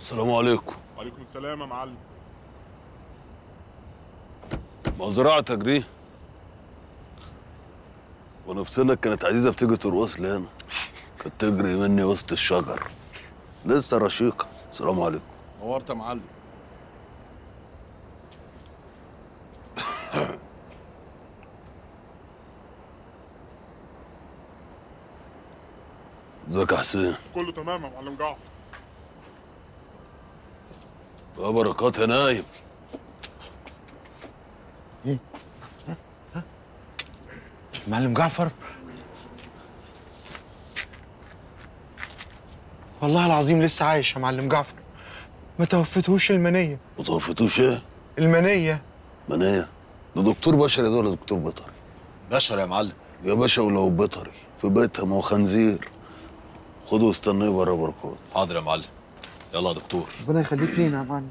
السلام عليكم. وعليكم السلام يا معلم. مزرعتك دي؟ ونفسنا كانت عزيزة بتيجي ترقص لي هنا كانت تجري مني وسط الشجر. لسه رشيقة. السلام عليكم. نورت يا معلم. ازيك يا حسين؟ كله تمام يا معلم جعفر. يا بركات يا نايم. معلم جعفر؟ والله العظيم لسه عايش يا معلم جعفر. ما توفتهوش المنية. ما توفتوش إيه؟ المنية. منية؟ ده دكتور بشري ده ولا دكتور بيطري؟ بشر يا معلم. يا باشا ولو بيطري. في بيتها ما هو خنزير خده واستنيه بره بركات حاضر يا معلم. يلا يا دكتور. ربنا يخليك. لينا يا معلم؟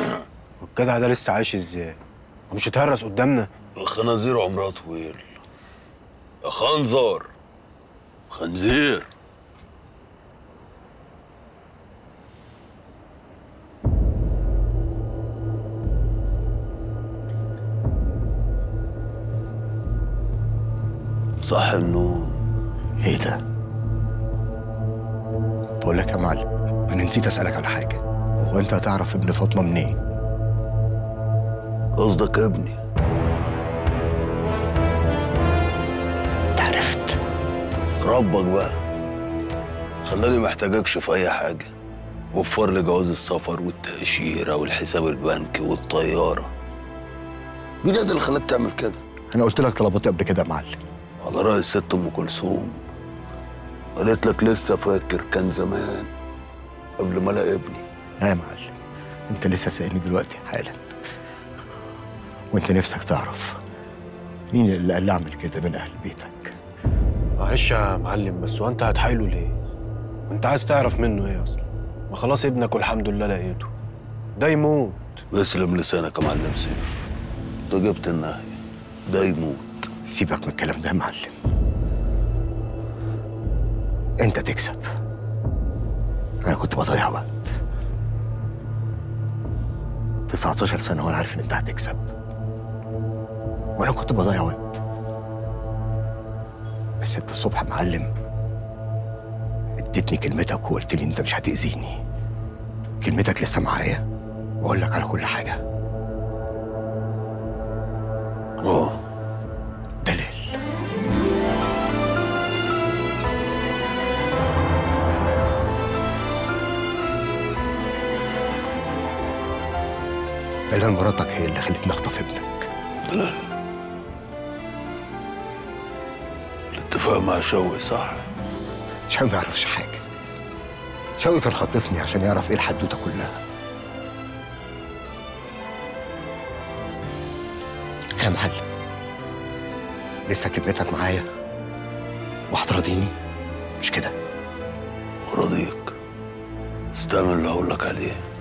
والجدع ده لسه عايش إزاي؟ ومش هتهرس قدامنا؟ الخنازير عمرها طويل. يا خنزر. خنزير. صح النوم إيه ده؟ بقول لك يا معلم. أنا نسيت أسألك على حاجة. هو أنت هتعرف ابن فاطمة منين؟ قصدك ابني. انت عرفت. ربك بقى. خلاني محتاجكش في أي حاجة. وفر لي جواز السفر والتأشيرة والحساب البنكي والطيارة. مين ده اللي خلاك تعمل كده؟ أنا قلت لك طلباتي قبل كده يا معلم. على رأي الست أم كلثوم. قالت لك لسه فاكر كان زمان. قبل ما الاقي ابني. لا يا معلم انت لسه سائلني دلوقتي حالا. وانت نفسك تعرف مين اللي قال لي أعمل كده من أهل بيتك. معلش يا معلم بس هو انت هتحايله ليه؟ وانت عايز تعرف منه إيه أصلا؟ ما خلاص ابنك والحمد لله لقيته. ده يموت. اسلم لسانك يا معلم سيف. انت جبت النهي ده يموت. سيبك من الكلام ده يا معلم. انت تكسب. أنا كنت بضيع وقت. 19 سنة وأنا عارف إن أنت هتكسب. وأنا كنت بضيع وقت. بس أنت الصبح معلم اديتني كلمتك وقلت لي أنت مش هتأذيني. كلمتك لسه معايا وأقول لك على كل حاجة. آه دليل مراتك هي اللي خلتني أخطف ابنك. الاتفاق مع شوقي صح؟ شوقي ما يعرفش حاجة. شوقي كان خاطفني عشان يعرف إيه الحدوتة كلها. يا معلم لسه كلمتك معايا؟ وهتراضيني مش كده؟ راضيك. استعمل اللي هقول لك عليه.